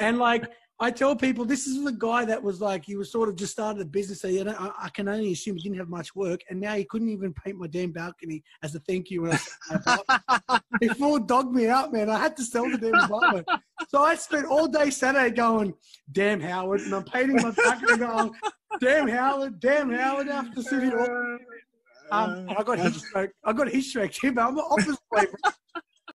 And like, I tell people this is the guy that was like he was sort of just started a business. So you know, I, I can only assume he didn't have much work, and now he couldn't even paint my damn balcony as a thank you. When he full dogged me out, man. I had to sell the damn apartment. So I spent all day Saturday going, "Damn Howard," and I'm painting my balcony going, "Damn Howard, damn Howard." After sitting all. Um, I got heat stroke. I got heat stroke I'm the opposite way.